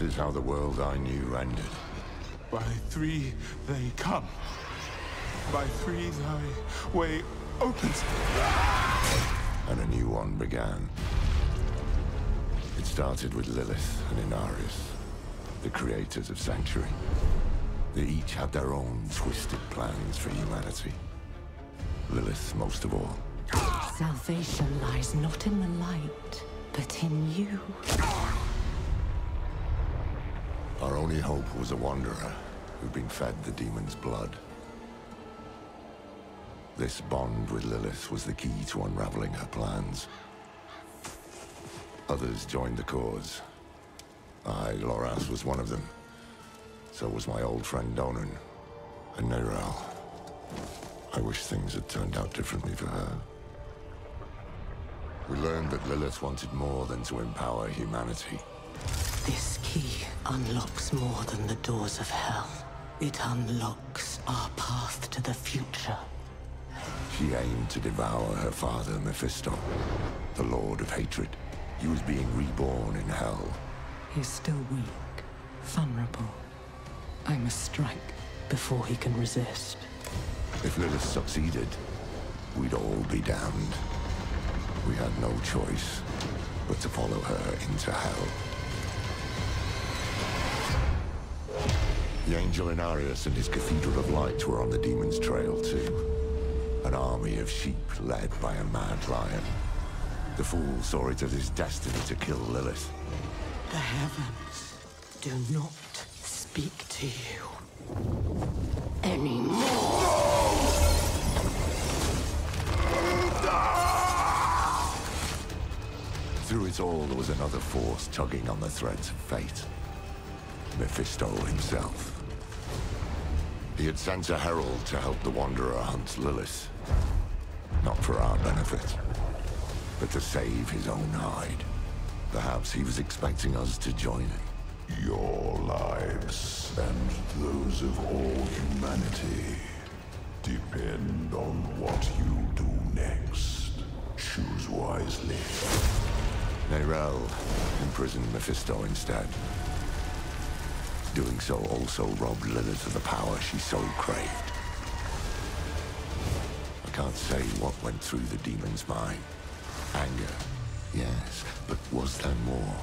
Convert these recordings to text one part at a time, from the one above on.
This is how the world I knew ended. By three they come. By three thy way opens. And a new one began. It started with Lilith and Inarius, the creators of Sanctuary. They each had their own twisted plans for humanity. Lilith most of all. Salvation lies not in the light, but in you. Only hope was a wanderer who'd been fed the demon's blood. This bond with Lilith was the key to unraveling her plans. Others joined the cause. I, Lorath, was one of them. So was my old friend Donan, and Neyrelle. I wish things had turned out differently for her. We learned that Lilith wanted more than to empower humanity. This key unlocks more than the doors of hell. It unlocks our path to the future. She aimed to devour her father, Mephisto, the Lord of Hatred. He was being reborn in hell. He's still weak, vulnerable. I must strike before he can resist. If Lilith succeeded, we'd all be damned. We had no choice but to follow her into hell. The Angel Inarius and his Cathedral of Light were on the demon's trail too. An army of sheep led by a mad lion. The fool saw it as his destiny to kill Lilith. The heavens do not speak to you anymore. Through it all, there was another force tugging on the threads of fate. Mephisto himself. He had sent a herald to help the Wanderer hunt Lilith. Not for our benefit, but to save his own hide. Perhaps he was expecting us to join him. Your lives and those of all humanity depend on what you do next. Choose wisely. Neyrelle imprisoned Mephisto instead. Doing so also robbed Lilith of the power she so craved. I can't say what went through the demon's mind. Anger, yes, but was there more?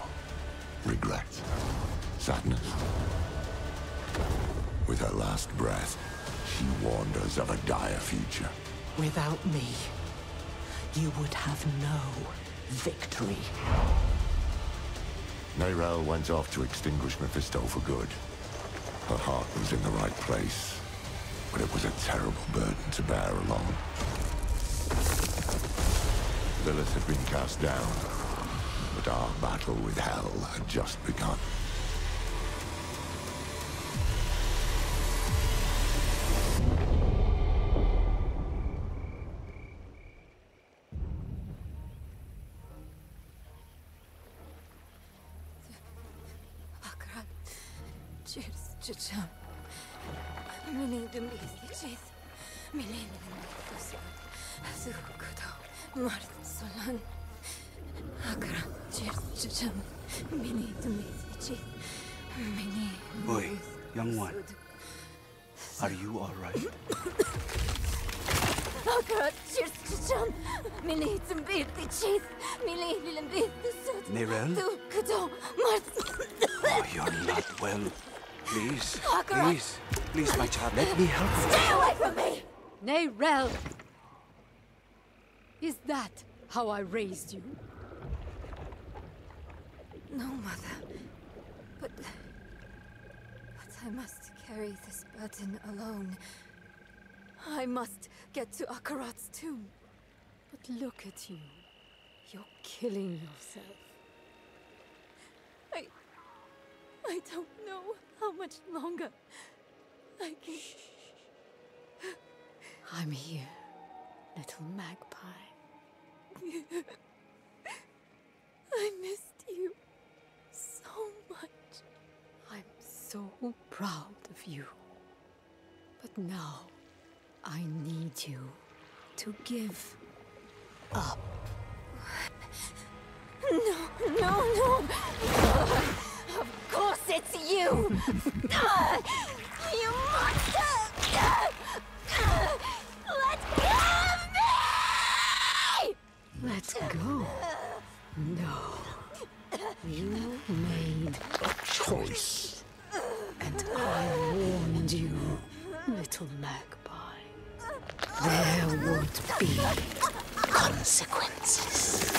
Regret? Sadness? With her last breath, she warned us of a dire future. Without me, you would have no victory. Neyrelle went off to extinguish Mephisto for good. Her heart was in the right place, but it was a terrible burden to bear alone. Lilith had been cast down, but our battle with Hell had just begun. I raised you? No, Mother. But. But I must carry this burden alone. I must get to Akarat's tomb. But look at you. You're killing yourself. I. I don't know how much longer I can. I'm here, little magpie. I missed you so much. I'm so proud of you. But now, I need you to give up. No, no, no! Of course it's you monster! Let go of me! Let go. No. You made a choice. And I warned you, little magpie. There would be consequences.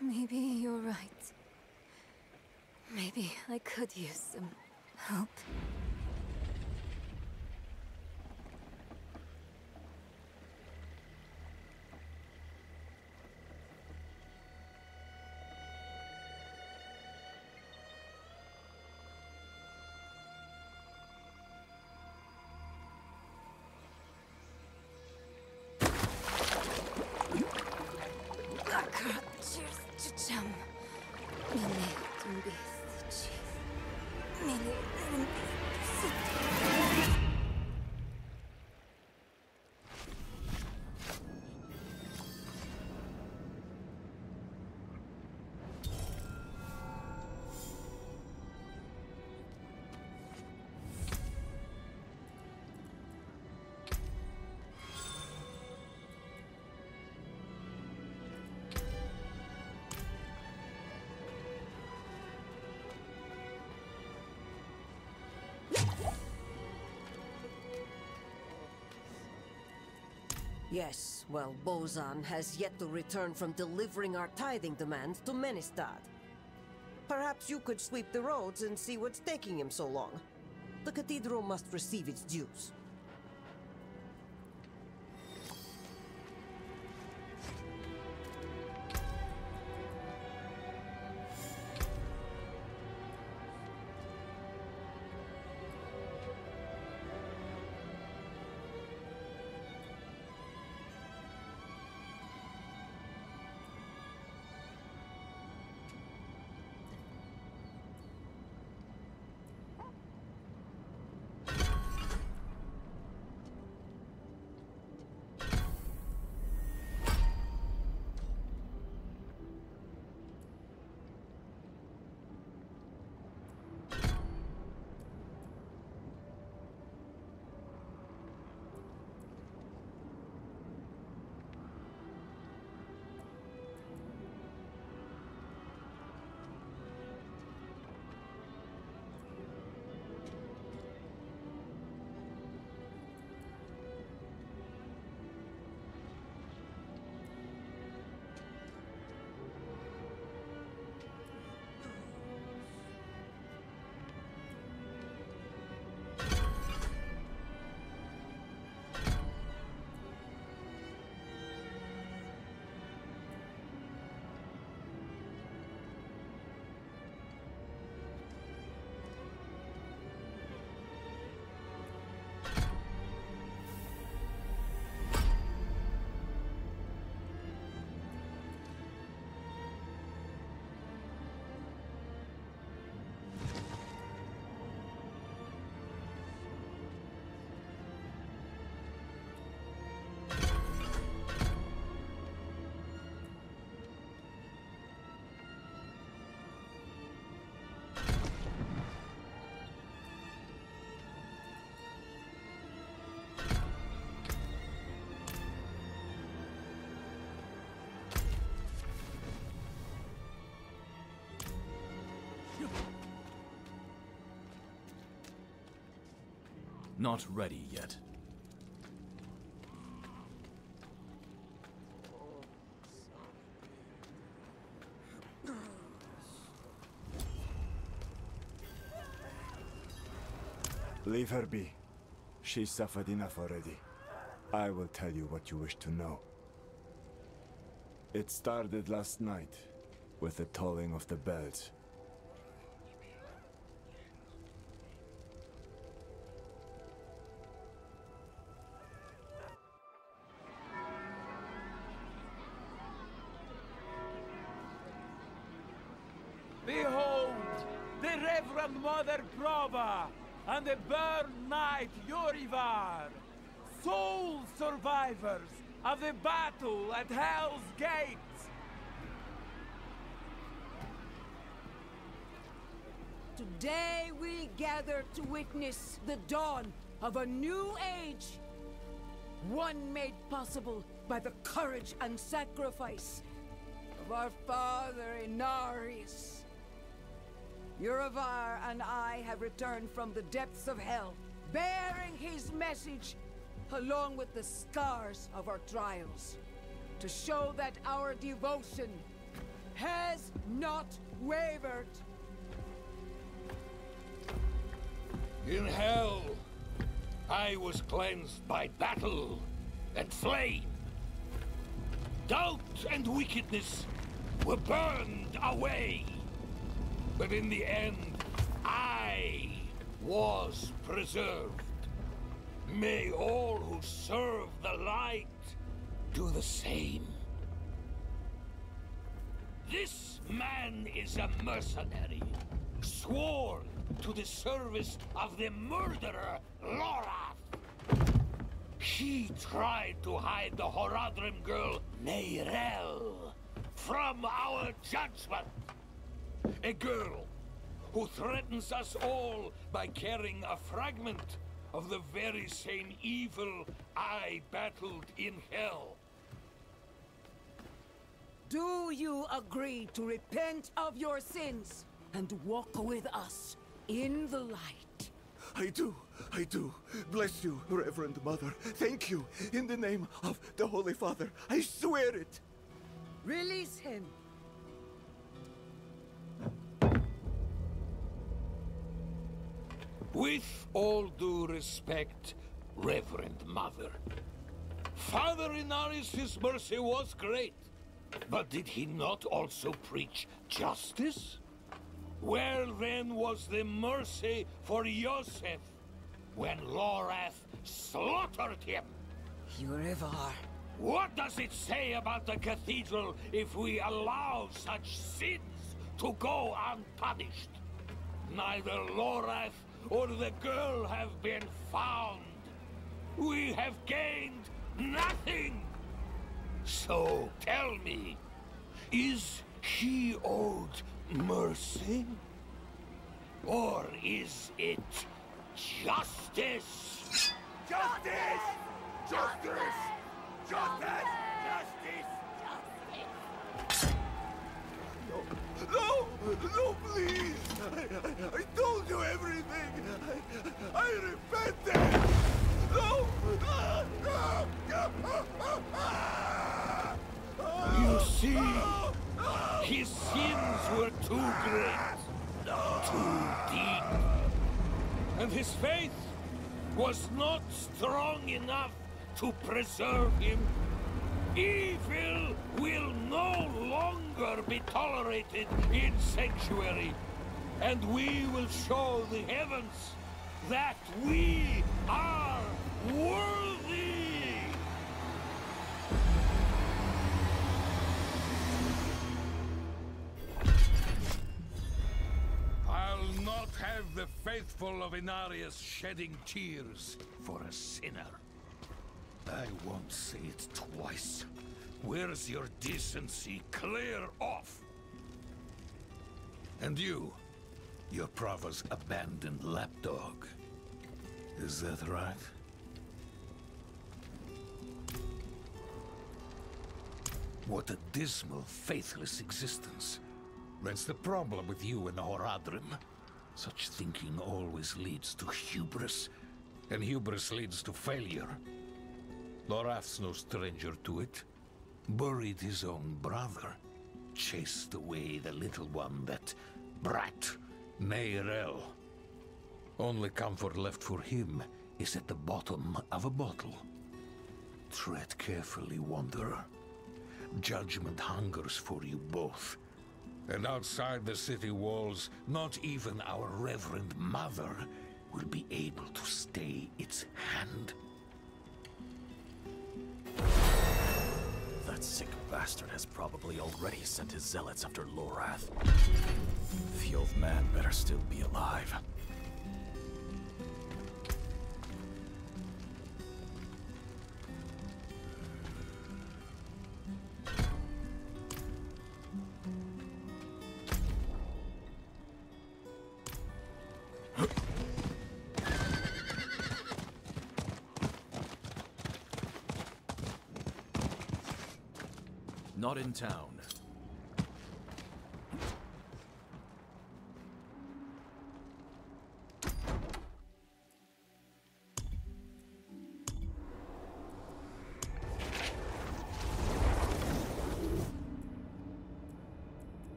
Maybe you're right. Maybe I could use some help. Yes, well, Bozan has yet to return from delivering our tithing demand to Menestad. Perhaps you could sweep the roads and see what's taking him so long. The cathedral must receive its dues. Not ready yet. Leave her be. She suffered enough already. I will tell you what you wish to know. It started last night with the tolling of the bells. Yorivar, sole survivors of the battle at Hell's Gate. Today we gather to witness the dawn of a new age. One made possible by the courage and sacrifice of our father Inarius. Urivar and I have returned from the depths of hell, bearing his message along with the scars of our trials, to show that our devotion has not wavered. In hell, I was cleansed by battle and flame. Doubt and wickedness were burned away. But in the end, I was preserved. May all who serve the light do the same. This man is a mercenary, sworn to the service of the murderer, Lorath. He tried to hide the Horadrim girl, Neyrelle, from our judgment. A girl who threatens us all by carrying a fragment of the very same evil I battled in hell. Do you agree to repent of your sins and walk with us in the light? I do. I do. Bless you, Reverend Mother. Thank you. In the name of the Holy Father, I swear it. Release him. With all due respect, Reverend Mother, Father Inarius' mercy was great, but did he not also preach justice? Where then was the mercy for Yosef when Lorath slaughtered him? Urivar. What does it say about the cathedral if we allow such sins to go unpunished? Neither Lorath or the girl have been found. We have gained nothing. So tell me, is he owed mercy? Or is it justice? Justice! Justice! Justice! Justice! No! No, please! I, I, I told you everything! I, I repented! No! You see, his sins were too great, too deep. And his faith was not strong enough to preserve him. Evil will no longer be tolerated in Sanctuary. And we will show the heavens that we are worthy! I'll not have the faithful of Inarius shedding tears for a sinner. I won't say it twice. Where's your decency? Clear off! And you, your Prava's abandoned lapdog. Is that right? What a dismal, faithless existence. That's the problem with you and the Horadrim. Such thinking always leads to hubris, and hubris leads to failure. Lorath's no stranger to it. Buried his own brother. Chased away the little one, that brat, Neyrelle. Only comfort left for him is at the bottom of a bottle. Tread carefully, Wanderer. Judgment hungers for you both. And outside the city walls, not even our Reverend Mother will be able to stay its hand. That sick bastard has probably already sent his zealots after Lorath. The old man better still be alive. In town.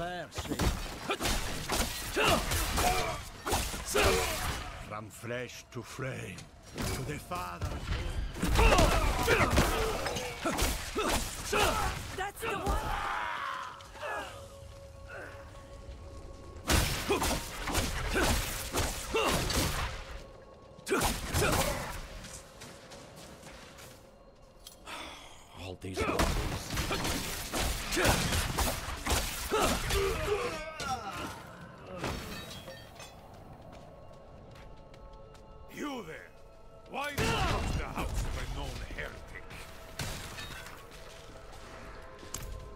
There. From flesh to flame, to the Father. House of a known heretic?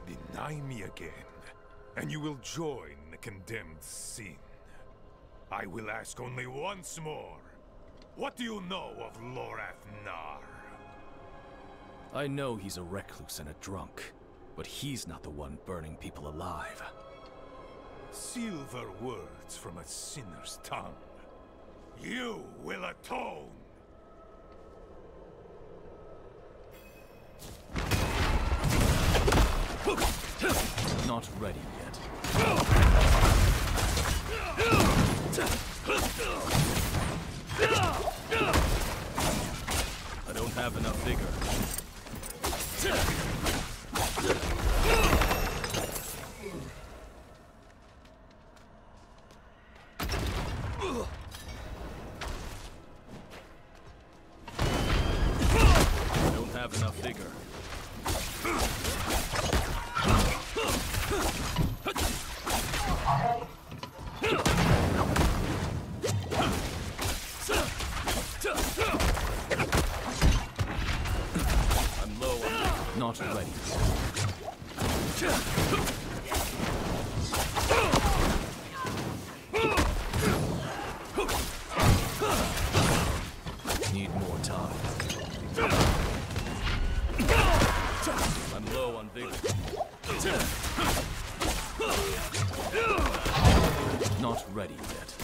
Deny me again, and you will join the condemned sin. I will ask only once more. What do you know of Lorath Nahr? I know he's a recluse and a drunk, but he's not the one burning people alive. Silver words from a sinner's tongue. You will atone! Not ready yet. I don't have enough vigor.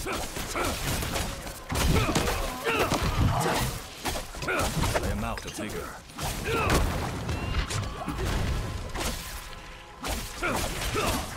I am out of vigor. you'd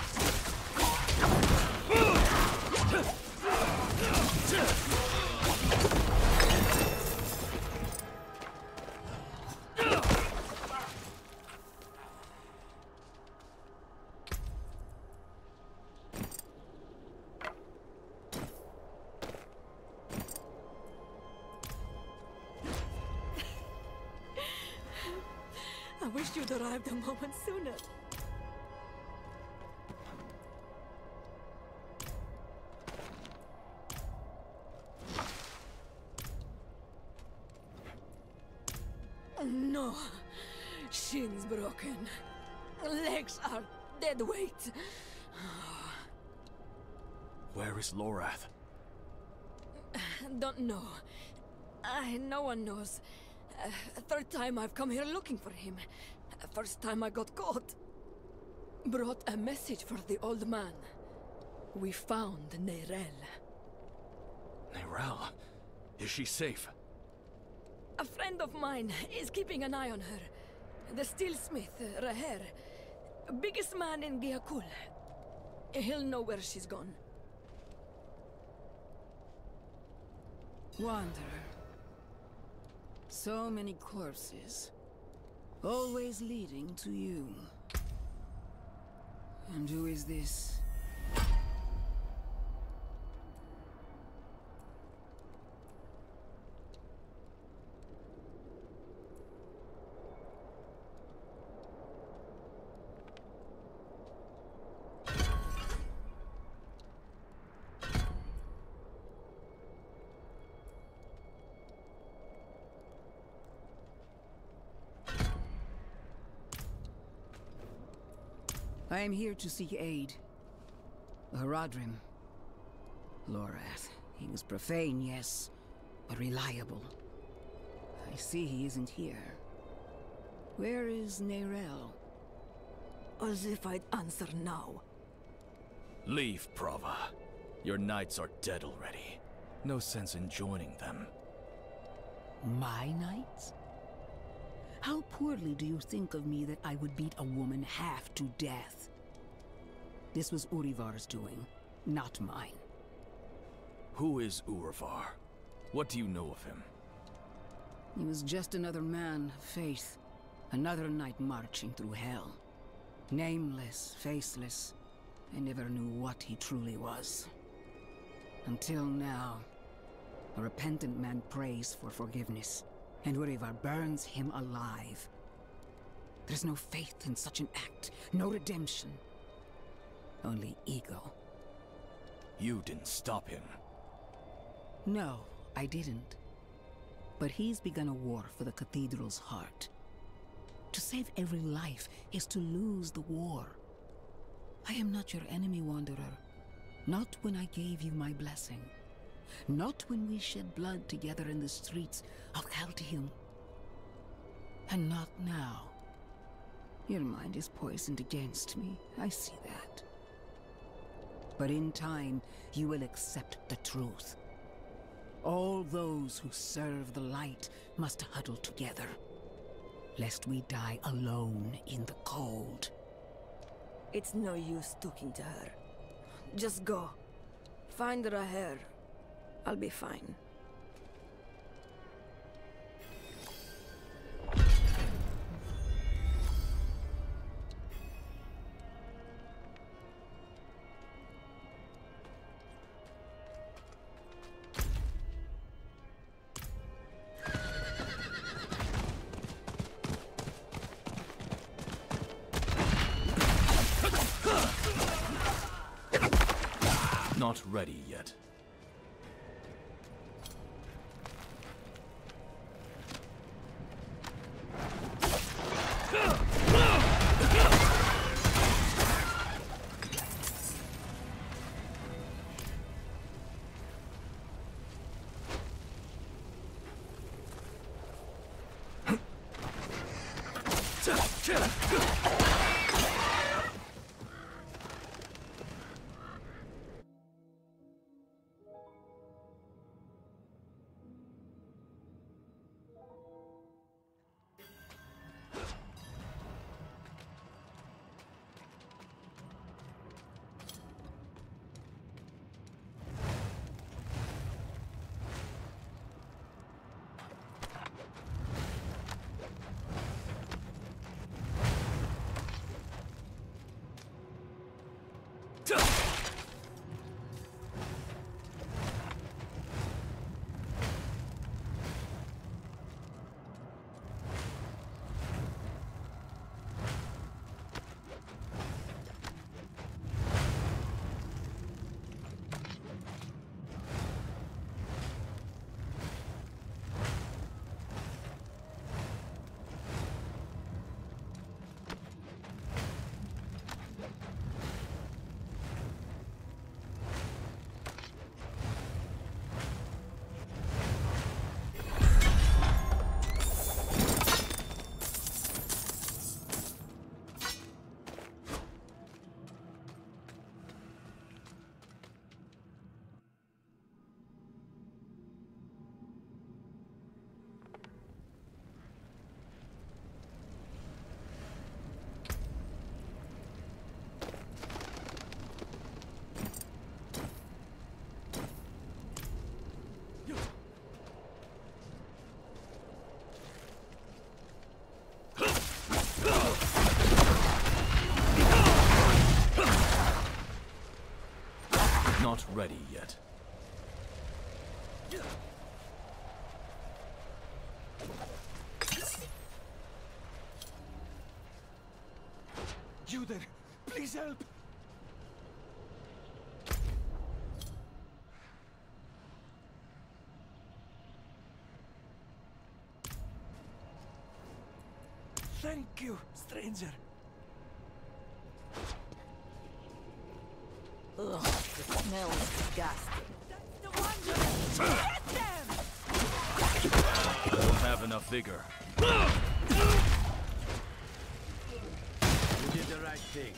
dead weight. Where is Lorath? Don't know. I, no one knows. Uh, third time I've come here looking for him. First time I got caught. Brought a message for the old man. We found Neyrelle. Neyrelle? Is she safe? A friend of mine is keeping an eye on her. The steelsmith, Raher. Biggest man in Giakul. He'll know where she's gone. Wanderer. So many corpses. Always leading to you. And who is this? I am here to seek aid. Horadrim. Lorath. He was profane, yes, but reliable. I see he isn't here. Where is Neyrelle? As if I'd answer now. Leave, Prava. Your knights are dead already. No sense in joining them. My knights? How poorly do you think of me that I would beat a woman half to death? This was Urivar's doing, not mine. Who is Urivar? What do you know of him? He was just another man of faith. Another knight marching through hell. Nameless, faceless. I never knew what he truly was. Until now. A repentant man prays for forgiveness, and Urivar burns him alive. There's no faith in such an act, no redemption. Only ego. You didn't stop him. No, I didn't. But he's begun a war for the cathedral's heart. To save every life is to lose the war. I am not your enemy, Wanderer. Not when I gave you my blessing. Not when we shed blood together in the streets of Caldeum. And not now. Your mind is poisoned against me. I see that. But in time, you will accept the truth. All those who serve the light must huddle together, lest we die alone in the cold. It's no use talking to her. Just go. Find Raher. I'll be fine. Not ready yet. Duh! Not ready yet. You there, please help! Thank you, stranger. Ugh, the smell is disgusting. Don't have enough vigor. You did the right thing.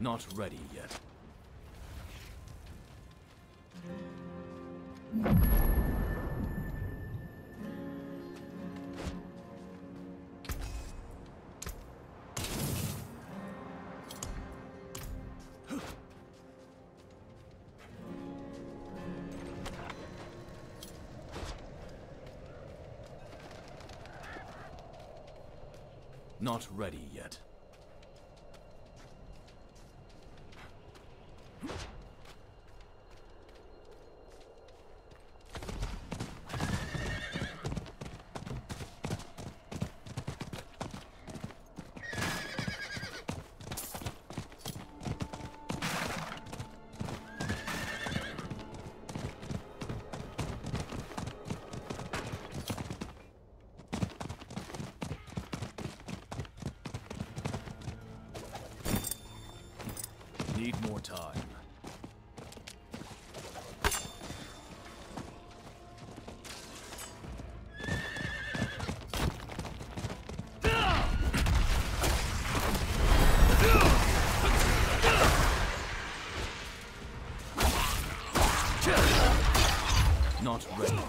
Not ready yet. Not ready time. Not ready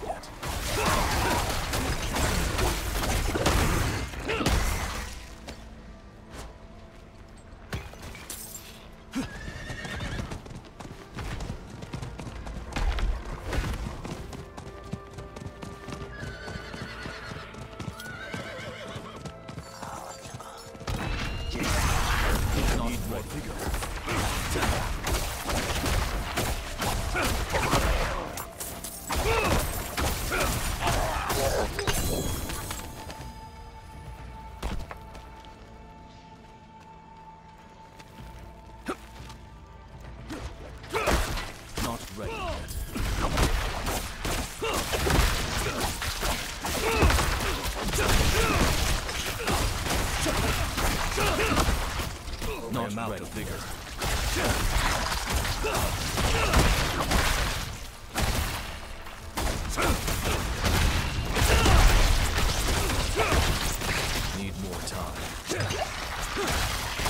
よし!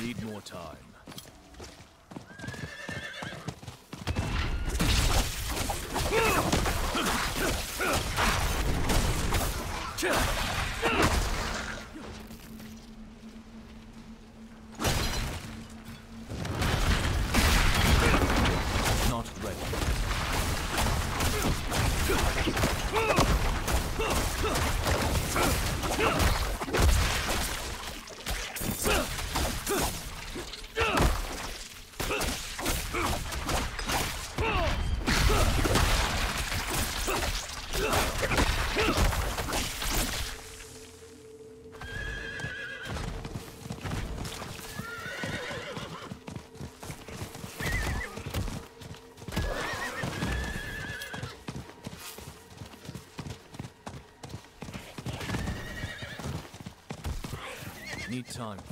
Need more time. need time.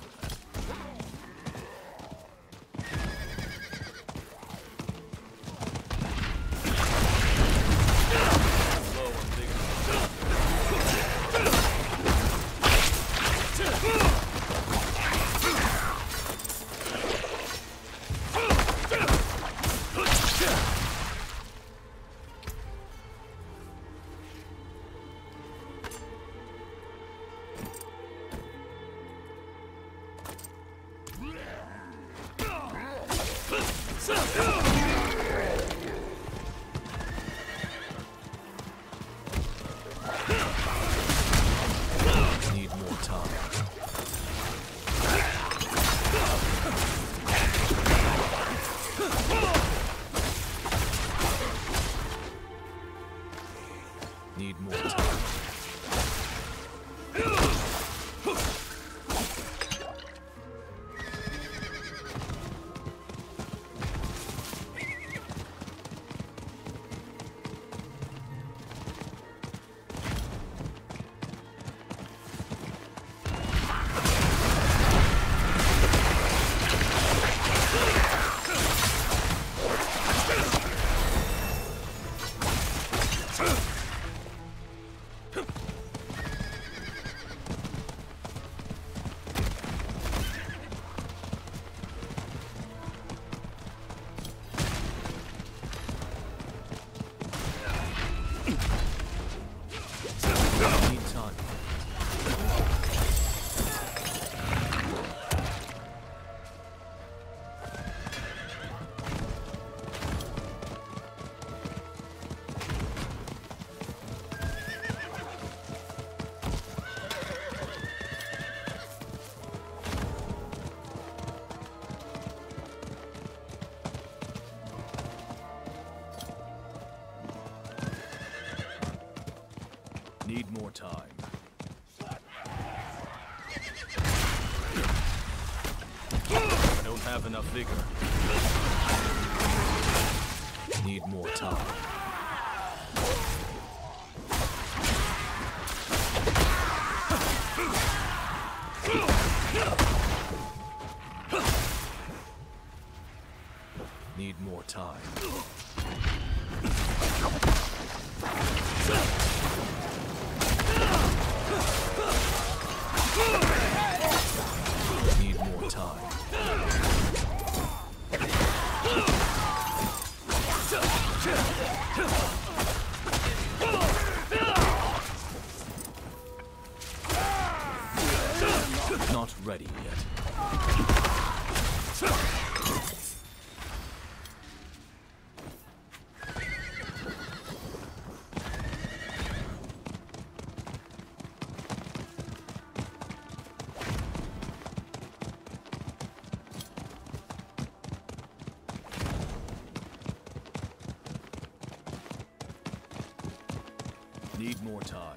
time.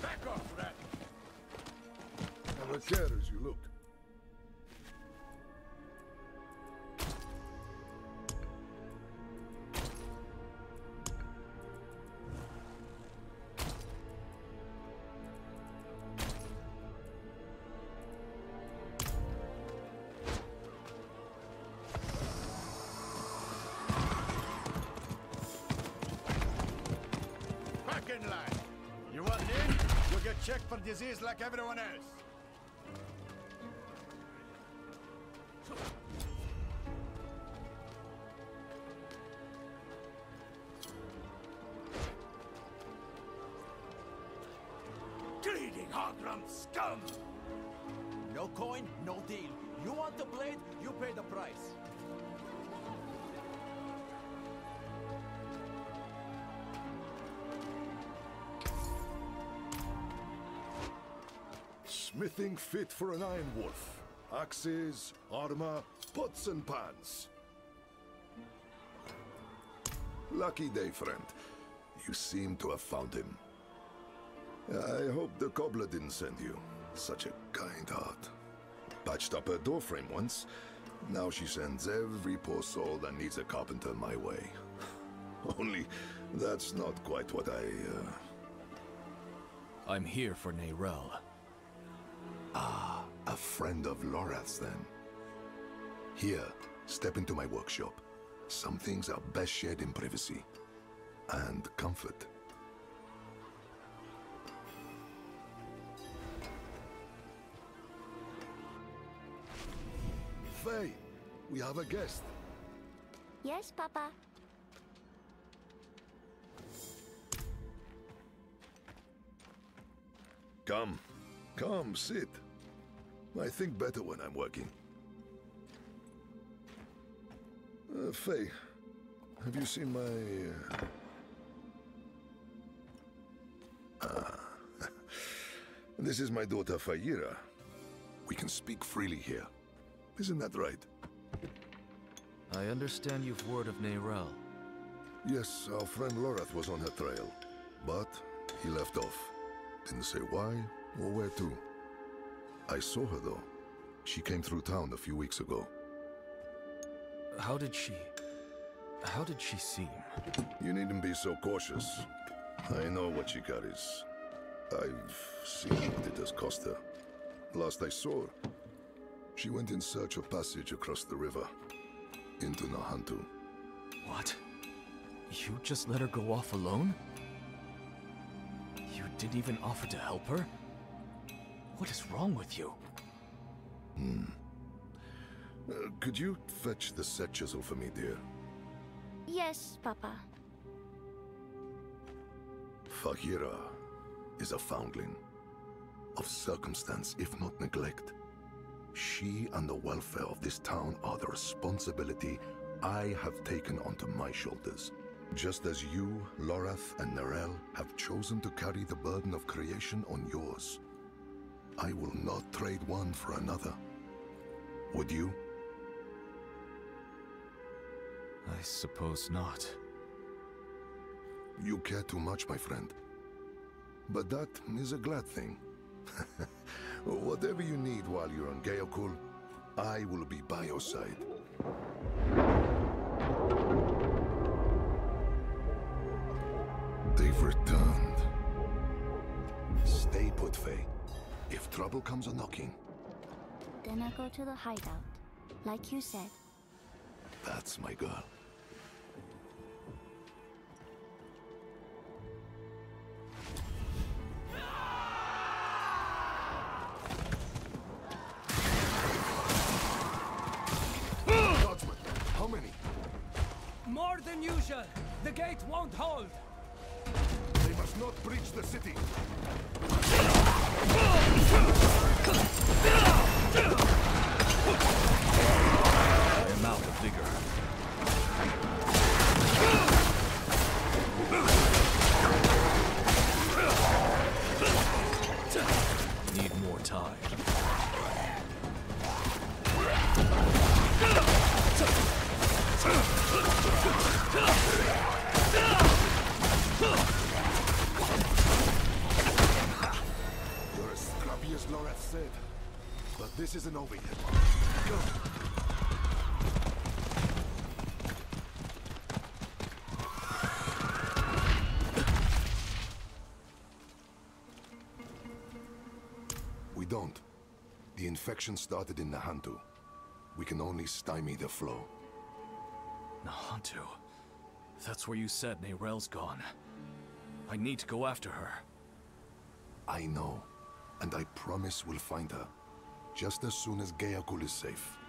Back off, rat! I look at as you look. for disease like everyone else. Fit for an Iron Wolf. Axes, armor, pots and pans. Lucky day, friend. You seem to have found him. I hope the cobbler didn't send you. Such a kind heart. Patched up her doorframe once. Now she sends every poor soul that needs a carpenter my way. Only that's not quite what I, uh... I'm here for Neyrelle. Ah, a friend of Lorath's then. Here, step into my workshop. Some things are best shared in privacy. And comfort. Faye, we have a guest. Yes, Papa. Come. Come, sit. I think better when I'm working. Uh, Faye, have you seen my... Uh... Ah. this is my daughter, Fayira. We can speak freely here. Isn't that right? I understand you've word of Neyrelle. Yes, our friend Lorath was on her trail. But he left off. Didn't say why or where to. I saw her though. She came through town a few weeks ago. How did she... How did she seem? You needn't be so cautious. I know what she carries. I've seen what it has cost her. Last I saw her, she went in search of passage across the river. Into Nahantu. What? You just let her go off alone? You didn't even offer to help her? What is wrong with you? Hmm. Uh, could you fetch the set chisel for me, dear? Yes, Papa. Fahira is a foundling. Of circumstance, if not neglect. She and the welfare of this town are the responsibility I have taken onto my shoulders. Just as you, Lorath, and Neyrelle have chosen to carry the burden of creation on yours. I will not trade one for another. Would you? I suppose not. You care too much, my friend. But that is a glad thing. Whatever you need while you're on Gea Kul, I will be by your side. They've returned. Stay put, Faye. If trouble comes a knocking, Then I go to the hideout, like you said. that's my girl. Scrappy as Lorath said. But this isn't over yet. Go! We don't. The infection started in Nahantu. We can only stymie the flow. Nahantu. That's where you said Neyrelle's gone. I need to go after her. I know. And I promise we'll find her. Just as soon as Gea Kul is safe.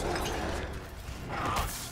Awesome.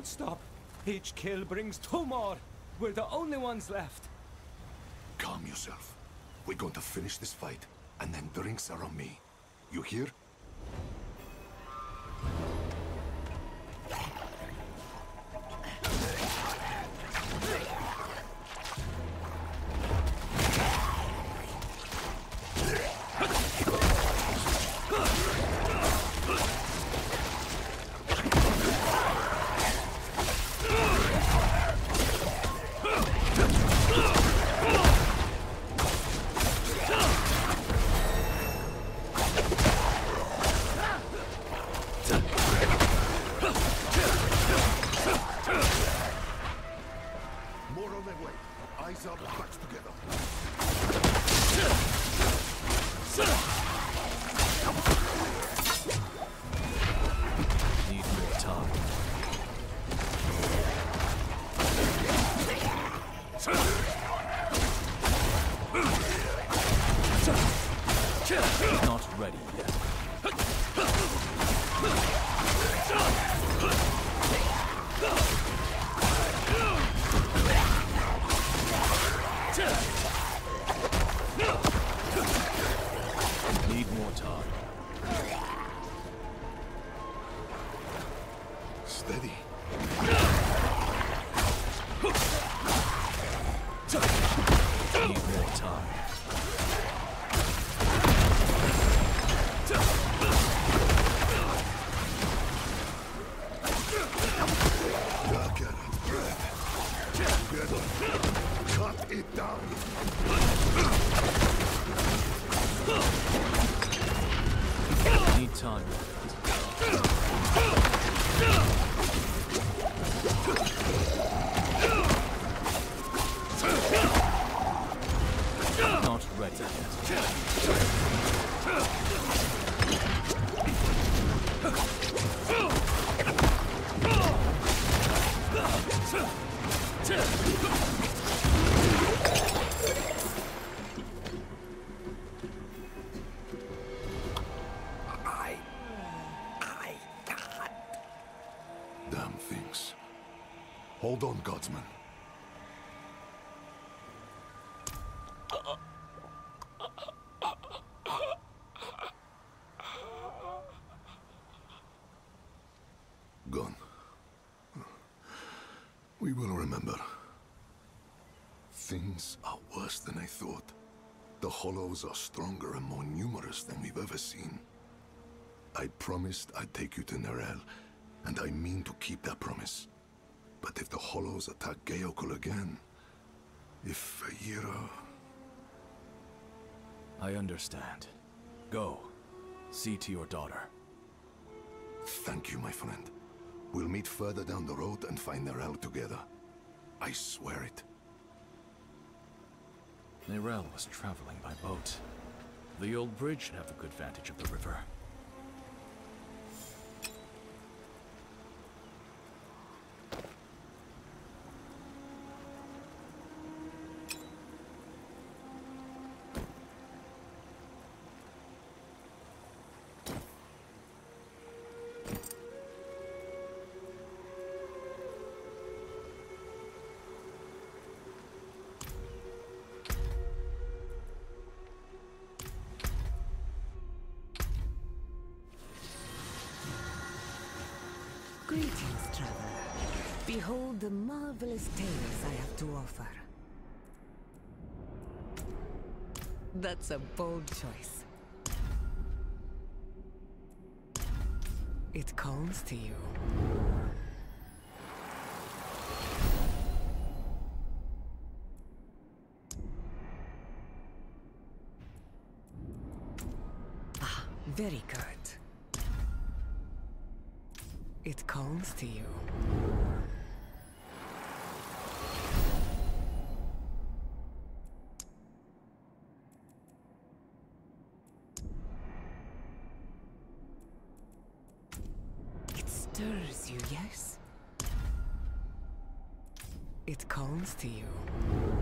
Don't stop. Each kill brings two more. We're the only ones left. Calm yourself. We're going to finish this fight, and then drinks are on me. You hear? time. Things are worse than I thought. The Hollows are stronger and more numerous than we've ever seen. I promised I'd take you to Neyrelle, and I mean to keep that promise. But if the Hollows attack Gea Kul again, if Ayira... I understand. Go. See to your daughter. Thank you, my friend. We'll meet further down the road and find Neyrelle together. I swear it. Neyrelle was traveling by boat. The old bridge should have a good vantage of the river. Greetings, traveler. Behold the marvelous tales I have to offer. That's a bold choice. It calls to you. It to you. It stirs you, yes? It calls to you.